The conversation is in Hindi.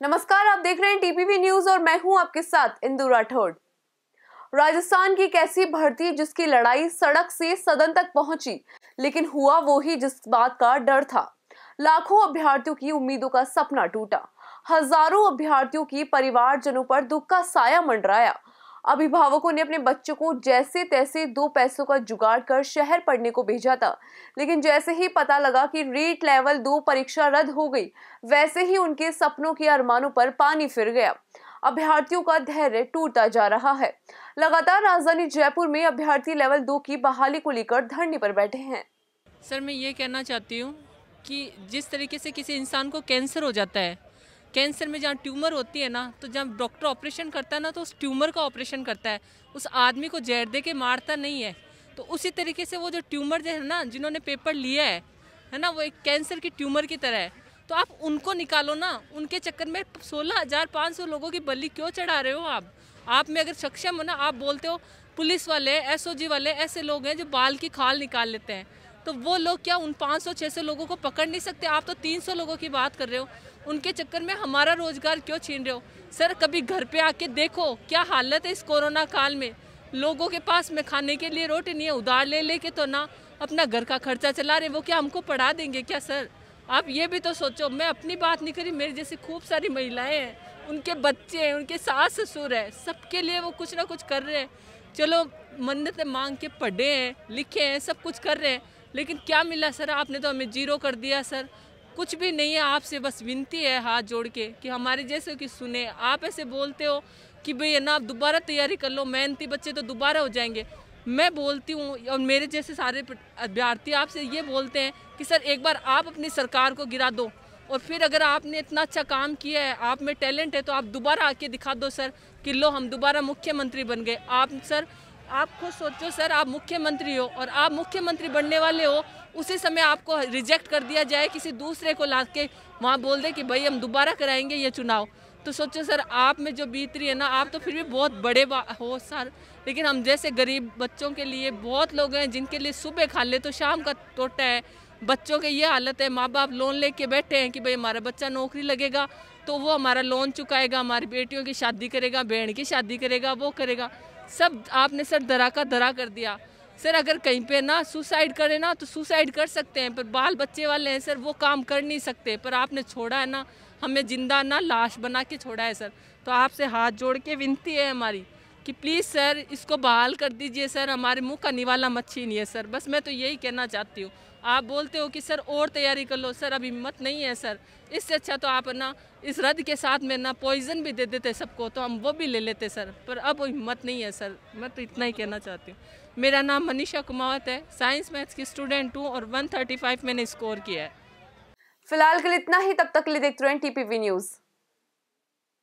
नमस्कार, आप देख रहे हैं टीपीवी न्यूज़ और मैं हूँ आपके साथ इंदु राठौड़ राजस्थान की कैसी भर्ती जिसकी लड़ाई सड़क से सदन तक पहुँची, लेकिन हुआ वो ही जिस बात का डर था। लाखों अभ्यर्थियों की उम्मीदों का सपना टूटा। हज़ारों अभ्यर्थियों की परिवारजनों पर दुख का साया मंडराया। अभिभावकों ने अपने बच्चों को जैसे तैसे दो पैसों का जुगाड़ कर शहर पढ़ने को भेजा था। लेकिन जैसे ही पता लगा कि रीट लेवल दो परीक्षा रद्द हो गई, वैसे ही उनके सपनों के अरमानों पर पानी फिर गया। अभ्यर्थियों का धैर्य टूटता जा रहा है। लगातार राजधानी जयपुर में अभ्यर्थी लेवल दो की बहाली को लेकर धरने पर बैठे हैं। सर, मैं ये कहना चाहती हूँ कि जिस तरीके से किसी इंसान को कैंसर हो जाता है कैंसर में जहाँ ट्यूमर होती है ना तो जब डॉक्टर ऑपरेशन करता है ना तो उस ट्यूमर का ऑपरेशन करता है। उस आदमी को जहर दे के मारता नहीं है। तो उसी तरीके से वो जो ट्यूमर जो है ना, जिन्होंने पेपर लिया है है ना, वो एक कैंसर की ट्यूमर की तरह है। तो आप उनको निकालो ना, उनके चक्कर में सोलह हज़ार पाँच सौ लोगों की बलि क्यों चढ़ा रहे हो आप? आप में अगर सक्षम हो ना, आप बोलते हो, पुलिस वाले, एसओजी वाले, ऐसे लोग हैं जो बाल की खाल निकाल लेते हैं। तो वो लोग क्या उन 500 600 लोगों को पकड़ नहीं सकते? आप तो 300 लोगों की बात कर रहे हो। उनके चक्कर में हमारा रोज़गार क्यों छीन रहे हो? सर, कभी घर पे आके देखो, क्या हालत है इस कोरोना काल में? लोगों के पास में खाने के लिए रोटी नहीं है, उधार ले लेके तो ना अपना घर का खर्चा चला रहे, वो क्या हमको पढ़ा देंगे क्या, सर? आप ये भी तो सोचो, मैं अपनी बात नहीं करी, मेरी जैसी खूब सारी महिलाएँ हैं, उनके बच्चे हैं, उनके सास ससुर है, सबके लिए वो कुछ ना कुछ कर रहे हैं। चलो, मन्नत मांग के पढ़े हैं, लिखे हैं, सब कुछ कर रहे हैं, लेकिन क्या मिला, सर? आपने तो हमें ज़ीरो कर दिया, सर। कुछ भी नहीं है, आपसे बस विनती है हाथ जोड़ के कि हमारे जैसे कि सुने। आप ऐसे बोलते हो कि भैया ना, आप दोबारा तैयारी कर लो मेहनती बच्चे तो दोबारा हो जाएँगे। मैं बोलती हूँ, और मेरे जैसे सारे अभ्यर्थी आपसे ये बोलते हैं कि, सर, एक बार आप अपनी सरकार को गिरा दो, और फिर अगर आपने इतना अच्छा काम किया है, आप में टैलेंट है तो आप दोबारा आके दिखा दो, सर, कि लो, हम दोबारा मुख्यमंत्री बन गए। आप, सर, आप खुद सोचो, सर, आप मुख्यमंत्री हो, और आप मुख्यमंत्री बनने वाले हो उसी समय आपको रिजेक्ट कर दिया जाए, किसी दूसरे को ला के वहाँ बोल दे कि भाई हम दोबारा कराएँगे ये चुनाव। तो सोचो सर, आप में जो बीत रही है ना, आप तो फिर भी बहुत बड़े हो सर। लेकिन हम जैसे गरीब बच्चों के लिए बहुत लोग हैं, जिनके लिए सुबह खा ले तो शाम का टोटा है। बच्चों के ये हालत है माँ बाप लोन लेके बैठे हैं कि भाई हमारा बच्चा नौकरी लगेगा तो वो हमारा लोन चुकाएगा, हमारी बेटियों की शादी करेगा, बहन की शादी करेगा, वो करेगा। सब आपने सर दरा का दरा कर दिया। सर, अगर कहीं पे ना सुसाइड करे ना तो सुसाइड कर सकते हैं, पर बाल बच्चे वाले हैं, सर, वो काम कर नहीं सकते। पर आपने छोड़ा है ना, हमें ज़िंदा ना लाश बना के छोड़ा है, सर। तो आपसे हाथ जोड़ के विनती है हमारी। कि प्लीज़ सर इसको बहाल कर दीजिए सर हमारे मुँह का निवाला मच्छी नहीं है सर बस मैं तो यही कहना चाहती हूँ। आप बोलते हो कि सर और तैयारी कर लो। सर अब हिम्मत नहीं है सर इससे अच्छा तो आप ना, इस रद्द के साथ में ना पॉइजन भी दे देते सबको तो हम वो भी ले लेते सर पर अब हिम्मत नहीं है सर मैं तो इतना ही कहना चाहती हूँ। मेरा नाम मनीषा कुमावत है। साइंस मैथ्स की स्टूडेंट हूँ और 135 मैंने स्कोर किया है। फ़िलहाल के लिए इतना ही। तब तक के लिए देखते रहें टीपीवी न्यूज़